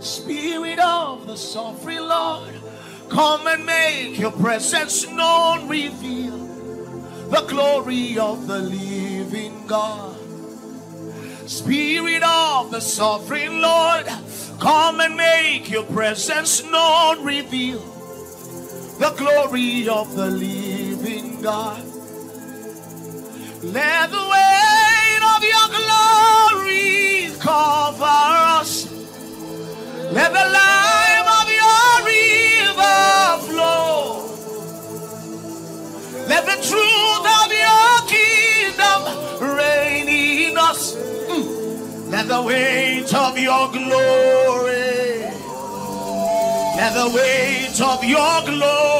Spirit of the sovereign Lord, come and make your presence known, reveal the glory of the living God. Spirit of the sovereign Lord, come and make your presence known, reveal the glory of the living God. Let the the weight of your glory, let the weight of your glory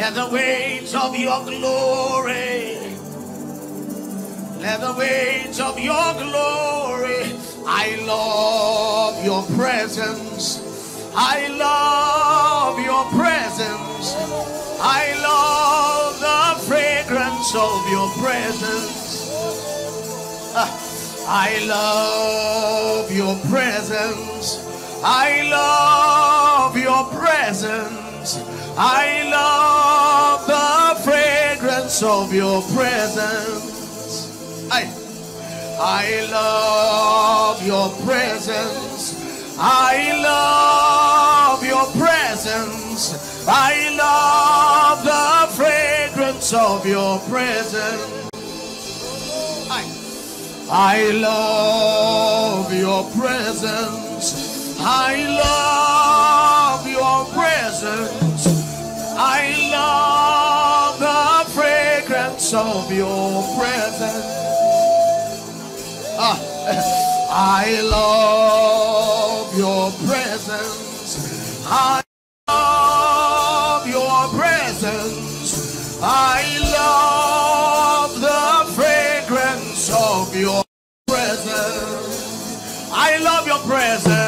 Let the weight of your glory. Let the weight of your glory. I love your presence. I love your presence. I love the fragrance of your presence. Ah, I love your presence. I love your presence. I love of your presence. I, I love your presence. I love your presence. I love the fragrance of your presence. I, I love your presence. I love your presence. Fragrance of your presence. Ah, I love your presence. I love your presence. I love the fragrance of your presence. I love your presence.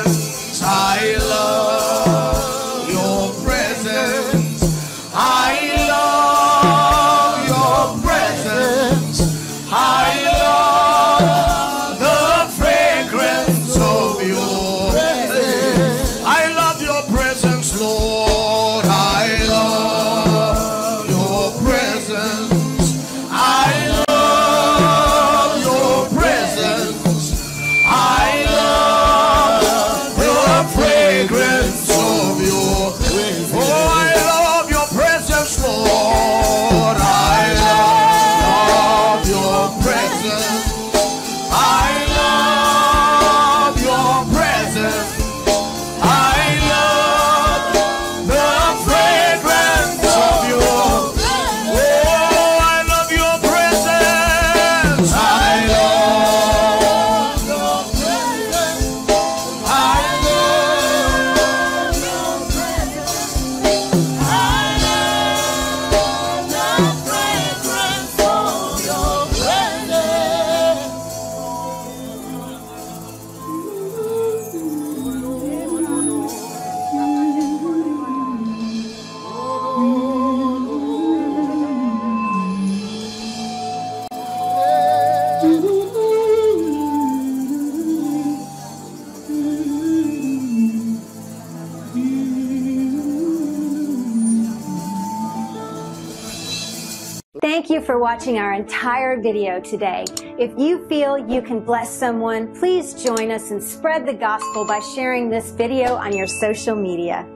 Thank you for watching our entire video today. If you feel you can bless someone, please join us and spread the gospel by sharing this video on your social media.